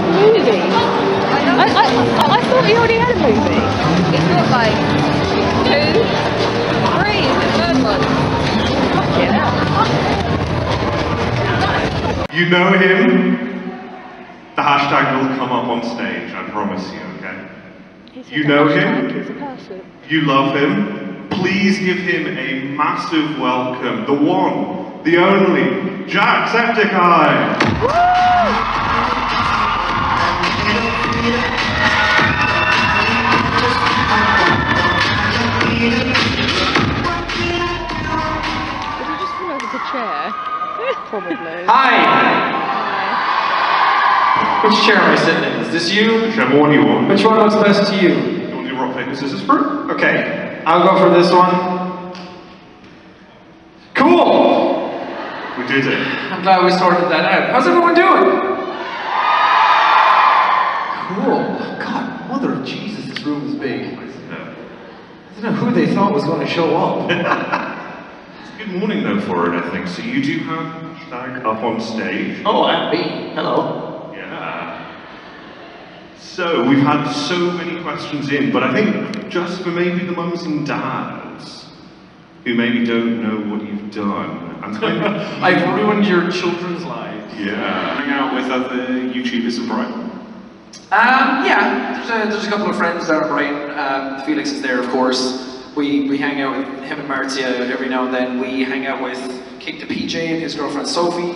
got a movie. I, I, I, I thought he already had a movie. He's got like two, three is the third one. You know him? The hashtag will come up on stage, I promise you, okay? You know him? He's a person. You love him? Please give him a massive welcome. The one, the only, Jacksepticeye! Did chair? Probably. Hi! Which chair am I sitting in? Is this you? Whichever one you want. Which one looks best to you? You want to do rock, paper, scissors for? Okay, I'll go for this one. Cool! We did it. I'm glad we sorted that out. How's everyone doing? Cool. God, mother of Jesus, this room is big. I don't know who they thought was going to show up. It's a good morning though for it, I think. So you do have hashtag up on stage. oh, and me. Hello. Yeah. So we've had so many questions in, but I think just for maybe the mums and dads who maybe don't know what you've done, and I've ruined your children's lives. yeah, hang out with other YouTubers in Brighton. Um, yeah, there's a, there's a couple of friends down Brighton. Um, Felix is there, of course. We, we hang out with him and Marzia every now and then. We hang out with Kick the PJ and his girlfriend Sophie.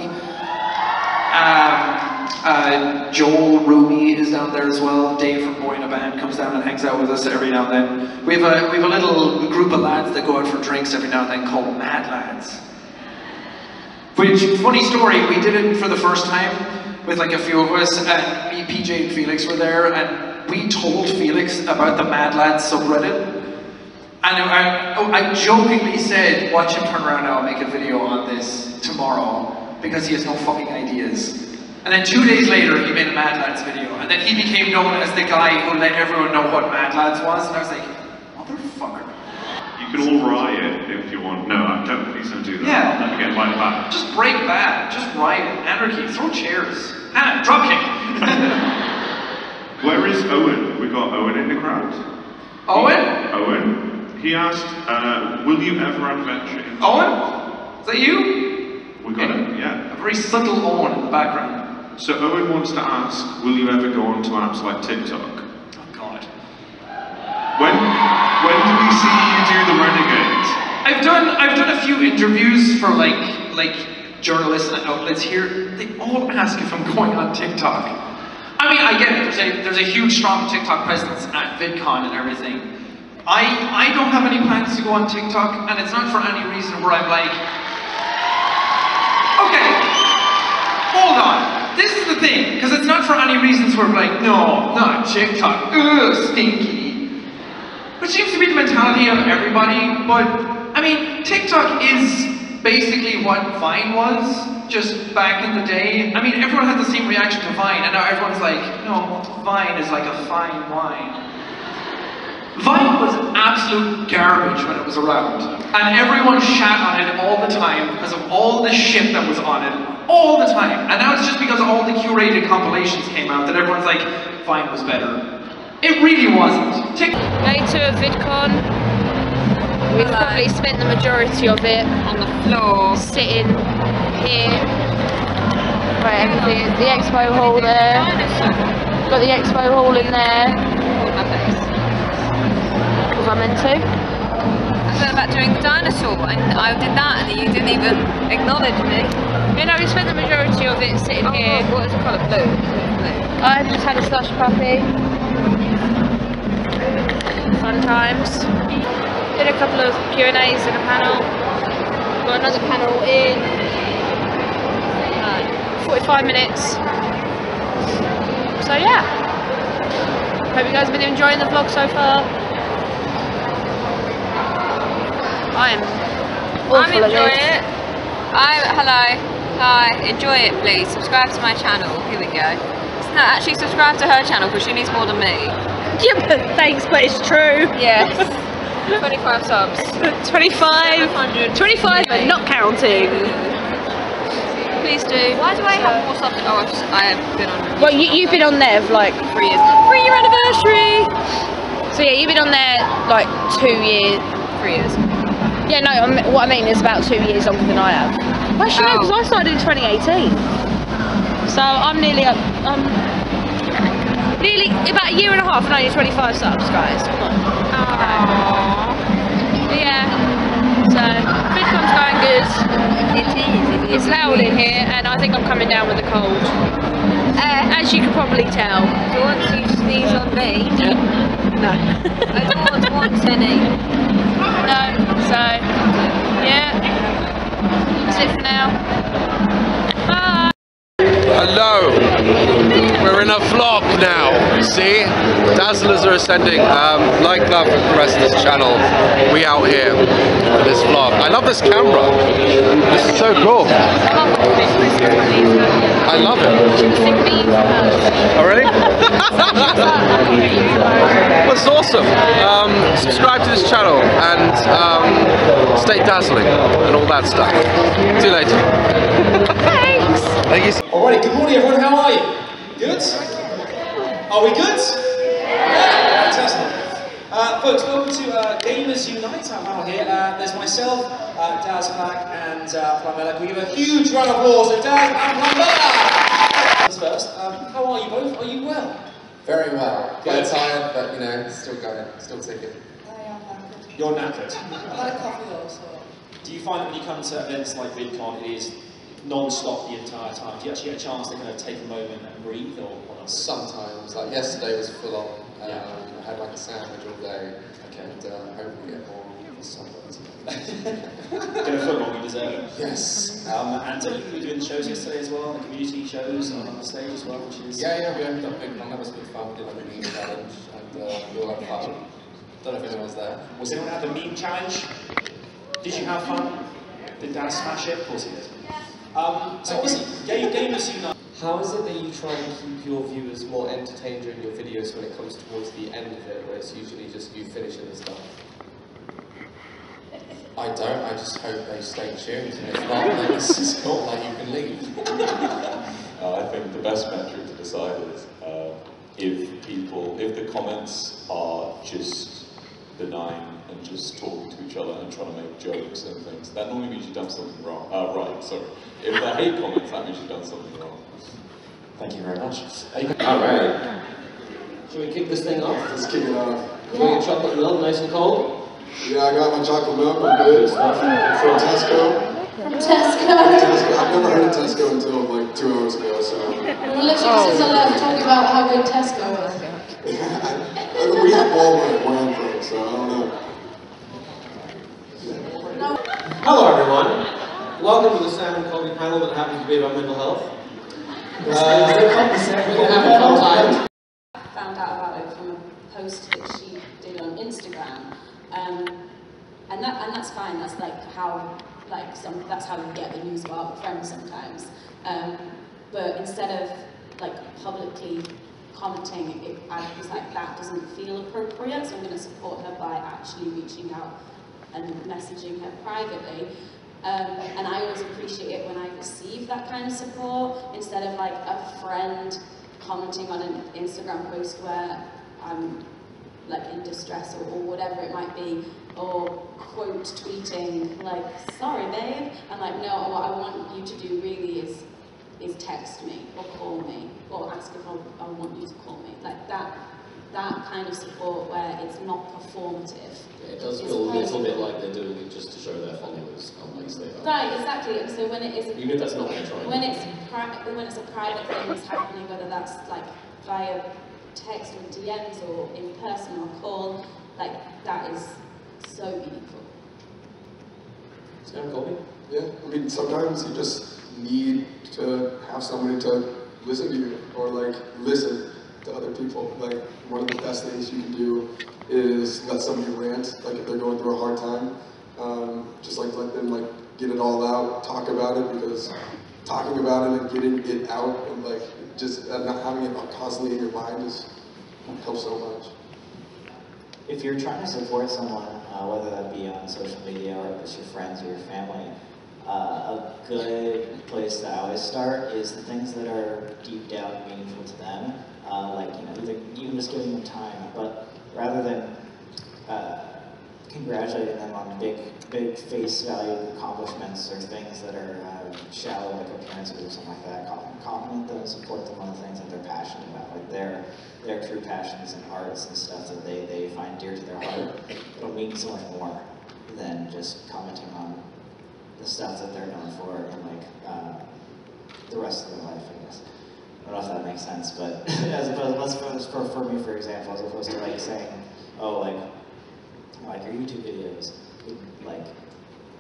Um, uh, Joel Rumi is down there as well. Dave from Boyinaband comes down and hangs out with us every now and then. We have a, we have a little group of lads that go out for drinks every now and then called Mad Lads. Which, funny story, we did it for the first time with like a few of us, and me, PJ, and Felix were there, and we told Felix about the Mad Lads subreddit. And I, I, I jokingly said, watch him turn around now and make a video on this tomorrow, because he has no fucking ideas. And then two days later, he made a Mad Lads video, and then he became known as the guy who let everyone know what Mad Lads was, and I was like, motherfucker. You can all riot if you want. No, Please don't do that. Yeah. I'll never get invited back. Just break bad, just riot, anarchy, throw chairs. Hannah, dropkick. Where is Owen? We got Owen in the crowd. Owen? Owen. He asked, uh, "Will you ever adventure?" in-" Owen? Is that you? We got it. Yeah. A very subtle Owen in the background. So Owen wants to ask, will you ever go on to apps like TikTok? Oh god. When when I've done I've done a few interviews for like like journalists and outlets here. They all ask if I'm going on TikTok. I mean, I get it. There's a there's a huge strong TikTok presence at VidCon and everything. I I don't have any plans to go on TikTok, and it's not for any reason where I'm like, okay, hold on. This is the thing, because it's not for any reasons where I'm like, no, not TikTok, ugh, stinky. Which seems to be the mentality of everybody, but mean, TikTok is basically what Vine was just back in the day. I mean, everyone had the same reaction to Vine, and now everyone's like, no, Vine is like a fine wine. Vine was absolute garbage when it was around, and everyone shat on it all the time because of all the shit that was on it, all the time. And now it's just because all the curated compilations came out that everyone's like, Vine was better. It really wasn't. A VidCon. We've probably spent the majority of it On the floor. sitting here. Right, everything. The expo hall there. Got the expo hall in there. Hold my face. Was I meant to? I about doing the dinosaur, and I did that, and you didn't even acknowledge me. You know, we spent the majority of it sitting here. Oh, what is it called? Blue. Blue. I just had a slush puppy. Fun times. Did a couple of Q and A's and a panel. Got another panel in uh, 45 minutes. So yeah. Hope you guys have been enjoying the vlog so far. I am I'm enjoying it. I hello. Hi, enjoy it please. Subscribe to my channel. Here we go. No, actually subscribe to her channel because she needs more than me. Yeah, but thanks, but it's true. Yes. 25 subs. 25, 25 and not counting. please do. Why do I have more subs? Oh, I've just, I have been on. Well, you, you've been on there for like three years. three year anniversary. So yeah, you've been on there like two years. Three years. Yeah, no, I mean- what I mean is about two years longer than I have. Well, actually, no, Oh. because I started in 2018. So I'm nearly up. I'm nearly about a year and a half, and only 25 subs, guys. Come on. Yeah. So this one's going good. It is. It's loud in here, and I think I'm coming down with a cold. Uh, as you can probably tell. So once you sneeze on me, No. I don't want any. no. So yeah. That's it for now. Bye. Hello. We're in a vlog now. See? Dazzlers are ascending. Um, like that for the rest of this channel. We out here for this vlog. I love this camera. This is so cool. I love it. Already? That's awesome. Um, subscribe to this channel and um, stay dazzling and all that stuff. See you later. Thanks. Thank you. Alrighty, good morning everyone, how are you? Good? Are we good? Yeah, fantastic. Uh, folks, welcome to uh, Gamers Unite. I'm out here. Uh, there's myself, uh, Daz Black, and uh, Plamela. Can we give a huge round of applause to Daz and Plamela? First, um, how are you both? Are you well? Very well. Good. Quite tired, but you know, still going, still ticking. I am knackered. You're knackered. I've had a coffee though, so. Do you find that when you come to events like VidCon, it is non-stop the entire time? Do you actually get a chance to kind of take a moment and breathe, or, or not? Sometimes, like yesterday was full on. Um, Yeah. I had like a sandwich all day, Okay. and uh, hopefully get more for Sunday. Get a foot long, you deserve it. yes. Um, and uh, you were doing the shows yesterday as well, the community shows on on the stage as well, which is Yeah, yeah, we opened up big one. That was good fun. We did like a meme challenge, and uh, we all had fun. Don't know if anyone was there. Was anyone at the meme challenge? Did you have fun? Did Dad smash it? Of course he did. Um, so obviously, Ga- Gamers Unite. How is it that you try and keep your viewers more entertained during your videos when it comes towards the end of it, where it's usually just you finishing the stuff? I don't. I just hope they stay tuned, and if not, then it's just cool. Like you can leave. Uh, I think the best metric to decide is uh, if people, if the comments are just benign and just talking to each other and trying to make jokes and things, that normally means you've done something wrong. Uh, right, sorry. If they're hate comments, that means you've done something wrong. Thank you very much. Alright. Should we kick this thing off? Let's kick it off. Enjoy your chocolate milk, nice and cold. Yeah, I got my chocolate milk. I'm good. From Tesco. From Tesco. Tesco. I've never heard of Tesco until like two hours ago. So We're literally just allowed talking about how good Tesco is. I, we have Walmart where I'm from, so I don't know. Hello everyone. Welcome to the Sam and Colby panel that happens to be about mental health. Uh, we're have a fun time. found out about it from a post that she did on Instagram, um, and that and that's fine. That's like how like some that's how you get the news about friends sometimes. Um, but instead of like publicly commenting, it, I was like that doesn't feel appropriate. So I'm going to support her by actually reaching out and messaging her privately. Um, and I always appreciate it when I receive that kind of support instead of like a friend commenting on an Instagram post where I'm like in distress or, or whatever it might be, or quote tweeting like, sorry babe, I'm like, no, what I want you to do really is is text me or call me or ask if I, I want you to call me. Like that that kind of support where it's not performative. It does is feel a little bit like they're doing it just to show their followers how nice they are. Right, exactly. And so when it is a Even if that's not what trying. when it's pri- when it's a private thing that's happening, whether that's like via text or DMs or in person or call, like that is so meaningful. Sam Colby? Yeah, I mean sometimes you just need to have somebody to listen to you or like listen to other people. Like one of the best things you can do is let somebody rant, like if they're going through a hard time. Um, just like let them like get it all out, talk about it because talking about it and getting it out and like just uh, not having it constantly in your mind is helps so much. If you're trying to support someone, uh, whether that be on social media or if it's your friends or your family, uh, a good place to always start is the things that are deep down meaningful to them, uh, like you know, even just giving them time, but rather than uh, congratulating them on big, big face value accomplishments or things that are uh, shallow, like appearances or something like that. Compliment them, support them on the things that they're passionate about, like their their true passions and arts and stuff that they, they find dear to their heart. It'll mean so much more than just commenting on the stuff that they're known for in like uh, the rest of their life, I guess. I don't know if that makes sense, but as opposed, let's for, for me, for example, as opposed to like saying, oh, like, like your YouTube videos, like,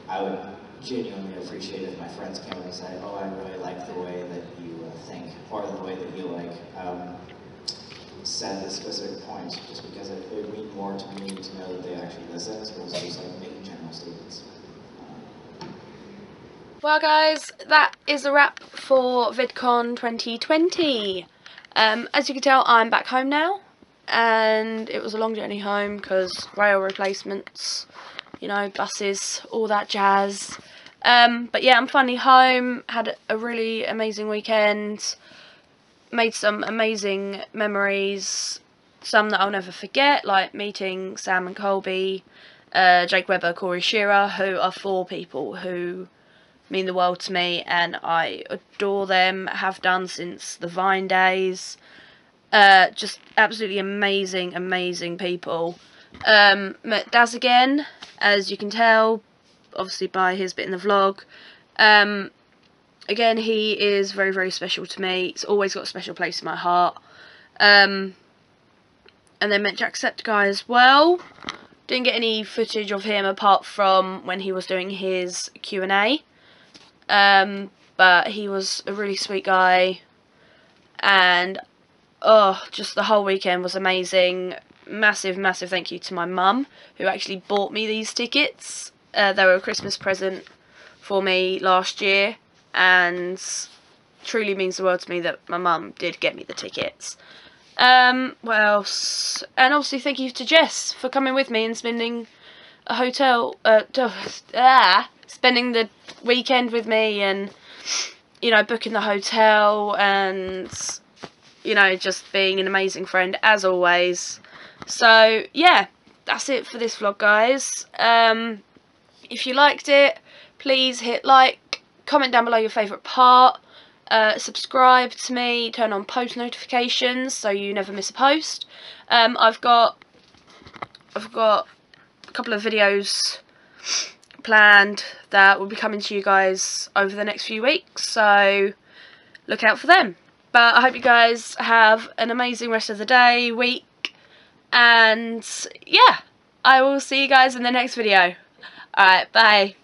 I would genuinely appreciate if my friends came and say, oh, I really like the way that you uh, think, or the way that you like um, said this specific point, just because it, it would mean more to me to know that they actually listen, as opposed to just like making general statements. Well guys, that is a wrap for VidCon 2020. Um, as you can tell, I'm back home now, and it was a long journey home because rail replacements, you know, buses, all that jazz. Um, but yeah, I'm finally home, had a really amazing weekend, made some amazing memories, some that I'll never forget, like meeting Sam and Colby, uh, Jake Webber, Corey Scherer, who are four people who mean the world to me and I adore them, have done since the Vine days. Uh, just absolutely amazing, amazing people. Um, met Daz again, as you can tell, obviously by his bit in the vlog. Um, again, he is very, very special to me. He's always got a special place in my heart. Um, and then met Jacksepticeye as well. Didn't get any footage of him apart from when he was doing his Q&A. Um, but he was a really sweet guy. And, oh, just the whole weekend was amazing. Massive, massive thank you to my mum, who actually bought me these tickets. Uh, they were a Christmas present for me last year. And truly means the world to me that my mum did get me the tickets. Um, what else? And obviously thank you to Jess for coming with me and spending a hotel, uh, ah, spending the weekend with me and, you know, booking the hotel and, you know, just being an amazing friend as always. So, yeah, that's it for this vlog, guys. Um, if you liked it, please hit like, comment down below your favourite part. Uh, subscribe to me, turn on post notifications so you never miss a post. Um, I've got I've got a couple of videos planned that will be coming to you guys over the next few weeks, so look out for them. But I hope you guys have an amazing rest of the day, week, and yeah, I will see you guys in the next video. Alright, bye.